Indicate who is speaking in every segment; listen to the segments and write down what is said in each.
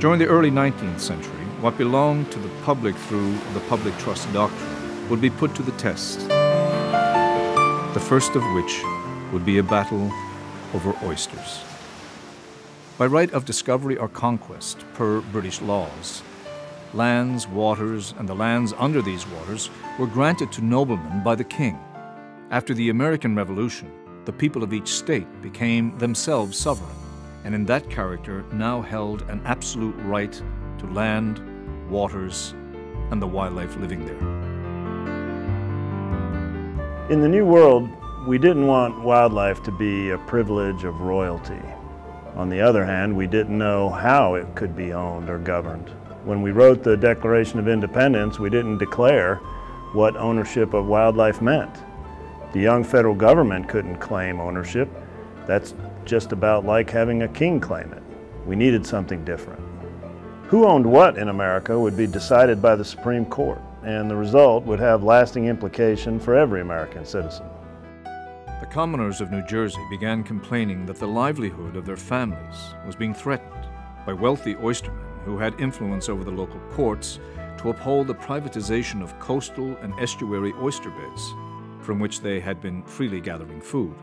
Speaker 1: During the early 19th century, what belonged to the public through the public trust doctrine would be put to the test. The first of which would be a battle over oysters. By right of discovery or conquest, per British laws, lands, waters, and the lands under these waters were granted to noblemen by the king. After the American Revolution, the people of each state became themselves sovereign, and in that character now held an absolute right to land, waters, and the wildlife living there.
Speaker 2: In the New World, we didn't want wildlife to be a privilege of royalty. On the other hand, we didn't know how it could be owned or governed. When we wrote the Declaration of Independence, we didn't declare what ownership of wildlife meant. The young federal government couldn't claim ownership. That's just about like having a king claim it. We needed something different. Who owned what in America would be decided by the Supreme Court, and the result would have lasting implication for every American citizen.
Speaker 1: The commoners of New Jersey began complaining that the livelihood of their families was being threatened by wealthy oystermen who had influence over the local courts to uphold the privatization of coastal and estuary oyster beds, from which they had been freely gathering food.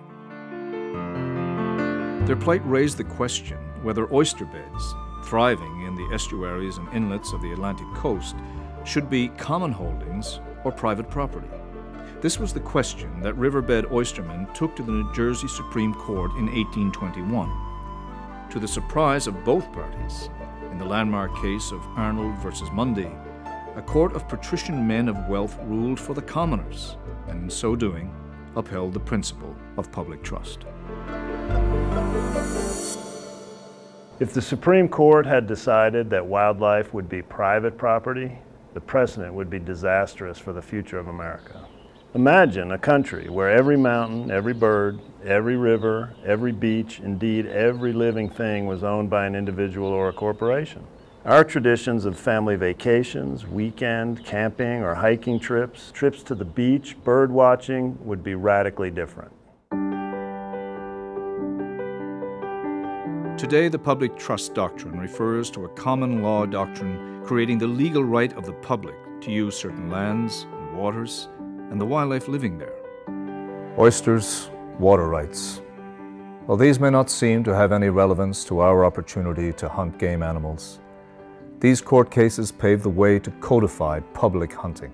Speaker 1: Their plight raised the question whether oyster beds, thriving in the estuaries and inlets of the Atlantic coast, should be common holdings or private property. This was the question that riverbed oystermen took to the New Jersey Supreme Court in 1821. To the surprise of both parties, in the landmark case of Arnold versus Mundy, a court of patrician men of wealth ruled for the commoners, and in so doing, upheld the principle of public trust.
Speaker 2: If the Supreme Court had decided that wildlife would be private property, the precedent would be disastrous for the future of America. Imagine a country where every mountain, every bird, every river, every beach, indeed every living thing was owned by an individual or a corporation. Our traditions of family vacations, weekend, camping, or hiking trips, trips to the beach, bird watching would be radically different.
Speaker 1: Today, the public trust doctrine refers to a common law doctrine creating the legal right of the public to use certain lands and waters and the wildlife living there.
Speaker 3: Oysters, water rights. While these may not seem to have any relevance to our opportunity to hunt game animals, these court cases paved the way to codified public hunting.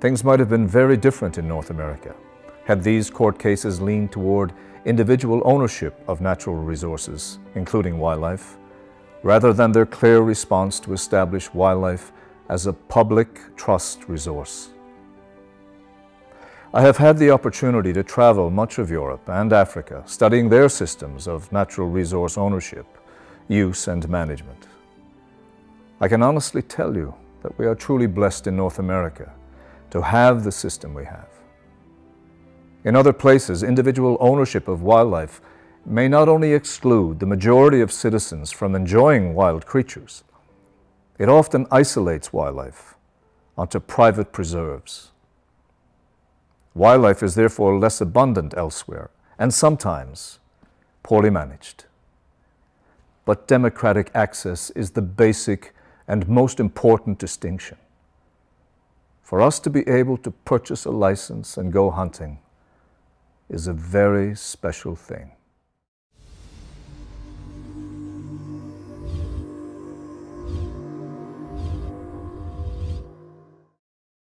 Speaker 3: Things might have been very different in North America had these court cases leaned toward individual ownership of natural resources, including wildlife, rather than their clear response to establish wildlife as a public trust resource. I have had the opportunity to travel much of Europe and Africa, studying their systems of natural resource ownership, use and management. I can honestly tell you that we are truly blessed in North America to have the system we have. In other places, individual ownership of wildlife may not only exclude the majority of citizens from enjoying wild creatures, it often isolates wildlife onto private preserves. Wildlife is therefore less abundant elsewhere and sometimes poorly managed. But democratic access is the basic and most important distinction. For us to be able to purchase a license and go hunting is a very special thing.